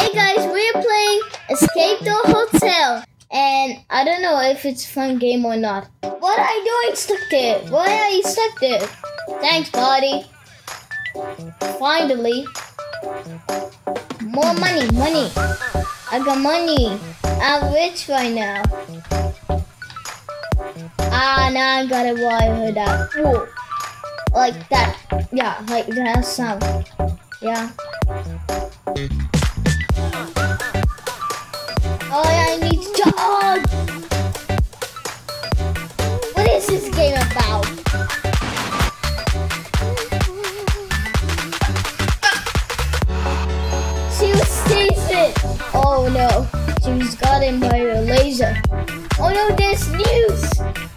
Hey guys, we're playing Escape the Hotel. And I don't know if it's a fun game or not. What are you doing stuck there? Why are you stuck there? Thanks, buddy. Finally. More money, money. I got money. I'm rich right now. Ah, now I gotta wire her. Whoa. Like that. Yeah, like that sound. Yeah. Oh, I need to charge. What is this game about? She was chasing. Oh no, she was got him by a laser. Oh no, there's news.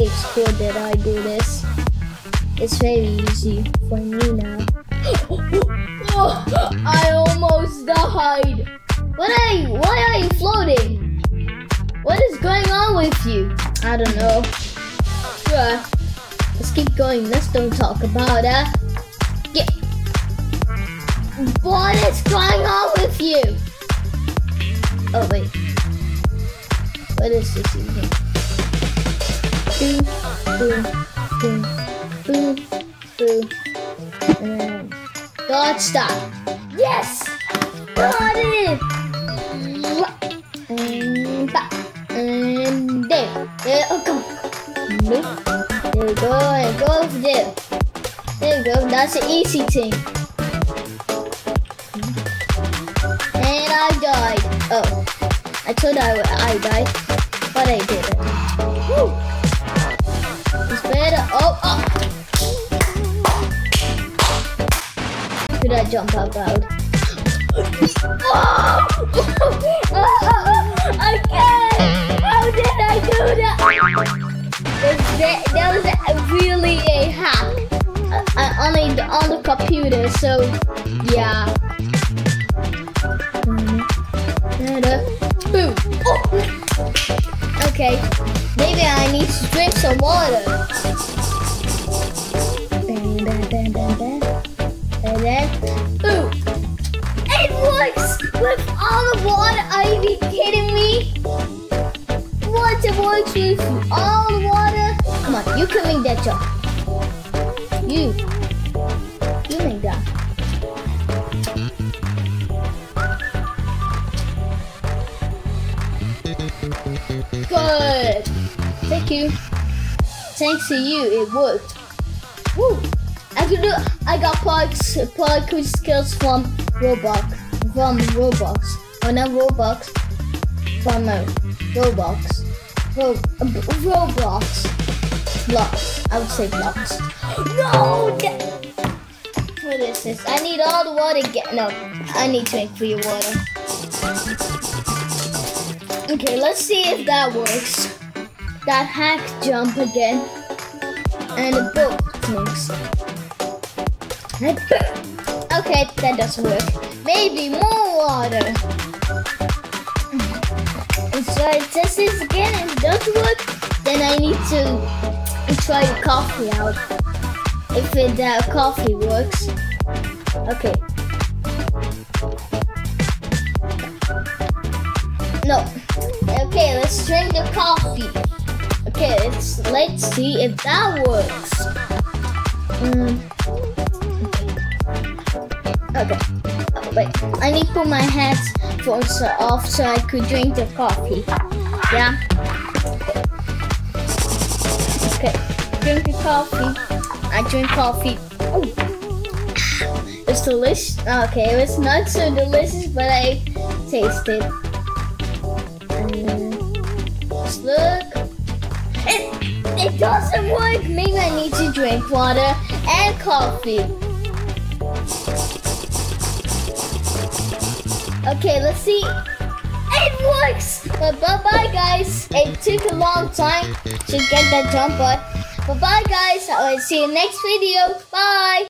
Escape school did I do this. It's very easy for me now. I almost died. What are you? Why are you floating? What is going on with you? I don't know. Sure. Let's keep going. Let's don't talk about. Yeah. What is going on with you? Oh wait. What is this even? Boom, boom, boom, boom, boom. And then stop. Yes! Got it! And back. And there. There. Oh, come on. There we go. And go over there. There we go. That's the easy thing. And I died. Oh. I thought I, I died. But I didn't. Jump out loud? Oh! How did I do that? That, was really a hack. Uh, uh, only on the computer, so yeah. Boom. Oh. Okay, maybe I need to drink some water. Boom. It works with all the water. Are you kidding me? What it works with all the water? Come on, you can make that jump. You, you make that. Good. Thank you. Thanks to you, it worked. Woo! I could do. I got parks, parkour skills from Roblox. From Roblox. Oh, not Roblox. From uh, Roblox. Ro- Roblox. Blocks. I would say blocks. No! What is this? I need all the water. Get no. I need to make your water. Okay, let's see if that works. That hack jump again. And the boat. Okay, that doesn't work. Maybe more water. So this again and it doesn't work. Then I need to try the coffee out. If the uh, coffee works. Okay. No. Okay, let's drink the coffee. Okay, let's let's see if that works. Okay. Oh, wait. I need to put my hands for so off so I could drink the coffee. Yeah. Okay. Drink the coffee. I drink coffee. Oh. It's delicious. Okay, it's not so delicious, but I taste look. It, it doesn't work. Maybe I need to drink water and coffee. Okay, let's see. it works! But bye-bye, guys. It took a long time to get that jump, but bye-bye, guys. I will see you next video. Bye!